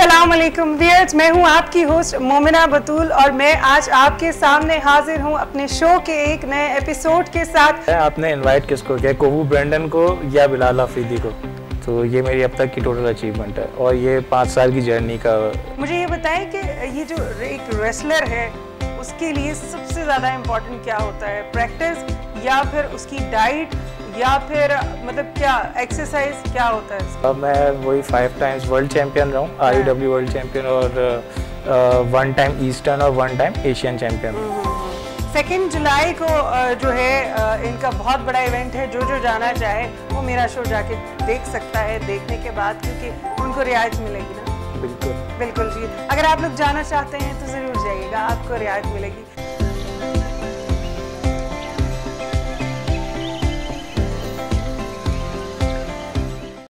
अस्सलाम वालेकुम वियर्स मैं हूँ आपकी होस्ट मोमिना बतूल और मैं आज आपके सामने हाजिर हूँ अपने शो के एक नए एपिसोड के साथ। आपने इनवाइट किसको किया? कोबू ब्रेंडन को या बिलाल अफरीदी को? तो ये मेरी अब तक की टोटल अचीवमेंट है और ये पाँच साल की जर्नी का मुझे ये बताएँ कि ये जो एक रेसलर है उसके लिए सबसे ज़्यादा इम्पोर्टेंट क्या होता है? प्रैक्टिस या फिर उसकी डाइट या फिर मतलब क्या एक्सरसाइज क्या होता है अब मैं वही फाइव टाइम्स वर्ल्ड चैंपियन रहा हूँ आई डब्ल्यू वर्ल्ड चैंपियन और वन टाइम ईस्टर्न और one time Asian champion second जुलाई को जो है इनका बहुत बड़ा इवेंट है जो जो जाना चाहे वो मेरा शो जाके देख सकता है देखने के बाद क्योंकि उनको रियायत मिलेगी ना। बिल्कुल। बिल्कुल जी। अगर आप लोग जाना चाहते हैं तो ज़रूर जाइएगा आपको रियायत मिलेगी।